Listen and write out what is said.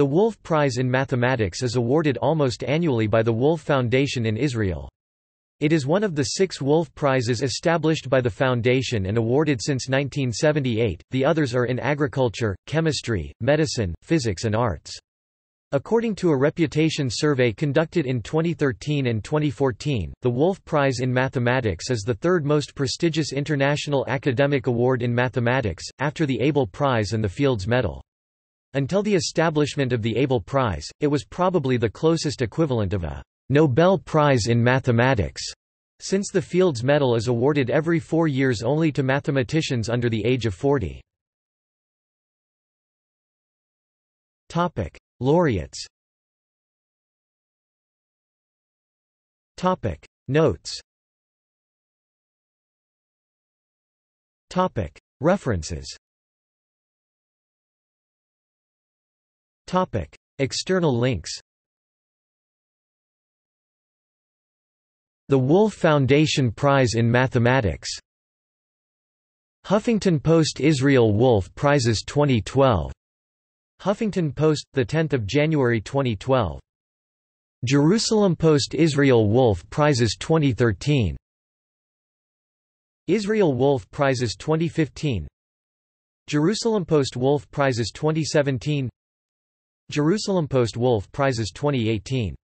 The Wolf Prize in Mathematics is awarded almost annually by the Wolf Foundation in Israel. It is one of the six Wolf Prizes established by the Foundation and awarded since 1978, the others are in agriculture, chemistry, medicine, physics and arts. According to a reputation survey conducted in 2013 and 2014, the Wolf Prize in Mathematics is the third most prestigious international academic award in mathematics, after the Abel Prize and the Fields Medal. Until the establishment of the Abel Prize, it was probably the closest equivalent of a Nobel Prize in Mathematics, since the Fields Medal is awarded every four years only to mathematicians under the age of 40. Topic: Laureates. Topic: Notes. Topic: References External links The Wolf Foundation Prize in Mathematics Huffington Post Israel Wolf Prizes 2012 Huffington Post, 10 January 2012. Jerusalem Post Israel Wolf Prizes 2013 Israel Wolf Prizes 2015 Jerusalem Post Wolf Prizes 2017 Jerusalem Post Wolf Prizes 2018